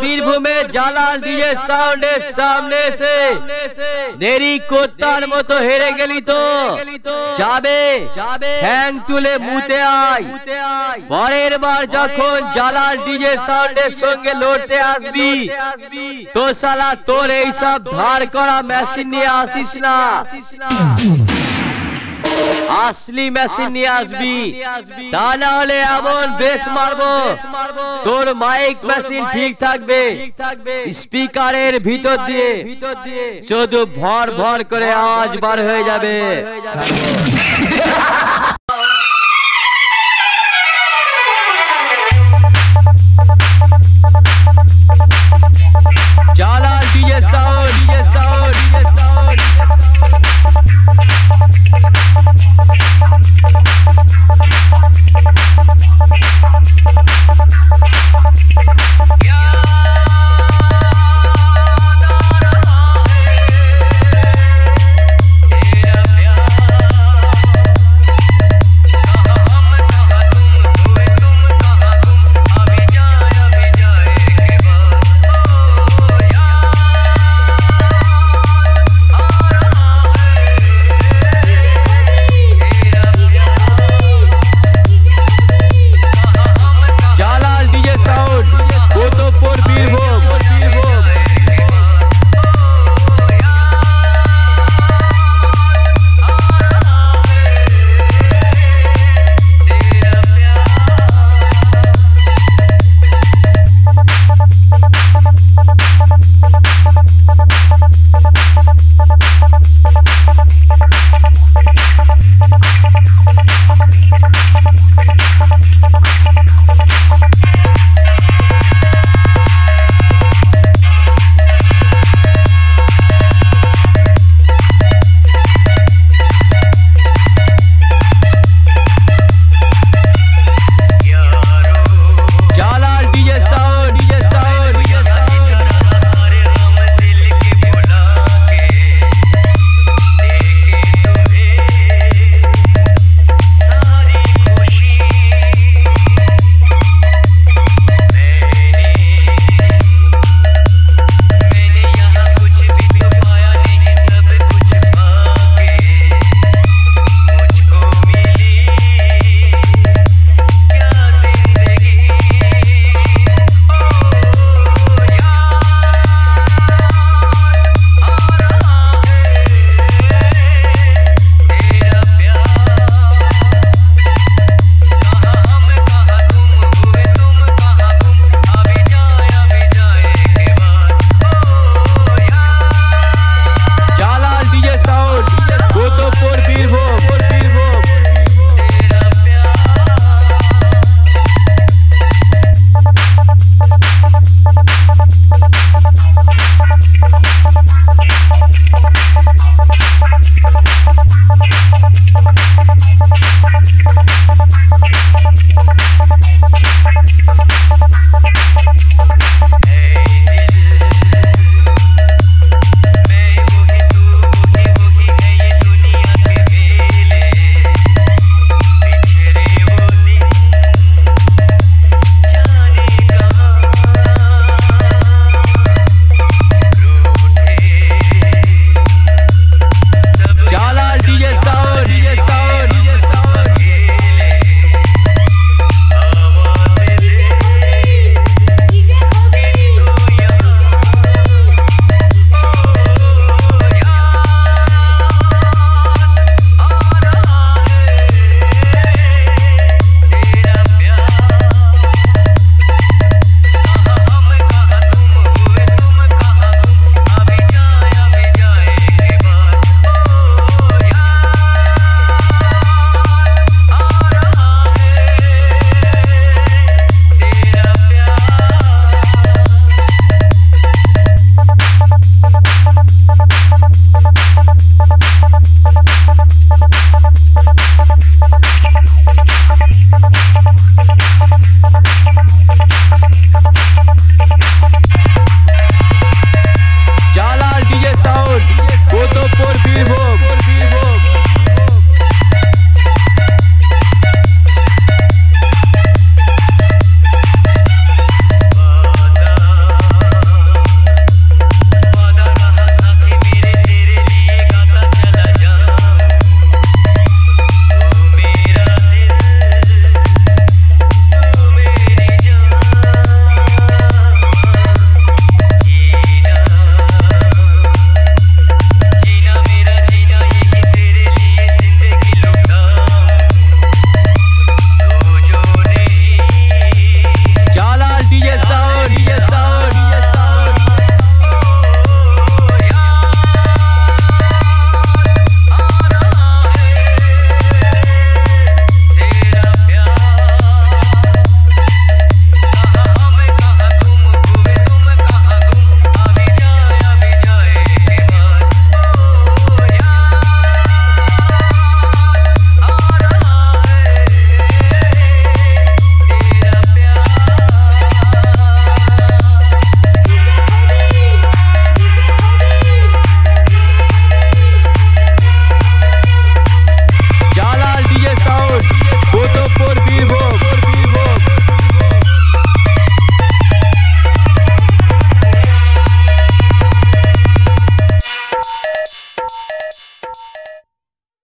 বীরভূমে জালাল ডিজে সাউন্ডের সামনে এসে। দেরি করতার মতো হেরে গেলি তো। যাবে। হ্যাং তুলে মুতে আয়। পরের বার যখন জালাল ডিজে সাউন্ডের সঙ্গে লড়তে আসবি। তো সালা তোর এইসব ধার করা মেশিন নিয়ে আসিস না। আসলি মেশিন নিয়ে আসবি। তা না হলে এমন বেশ মারবো। তোর মাইক মেশিন ঠিক থাকবে। স্পিকারের ভিতর দিয়ে। শুধু ভর ভর করে আওয়াজ বার হয়ে যাবে।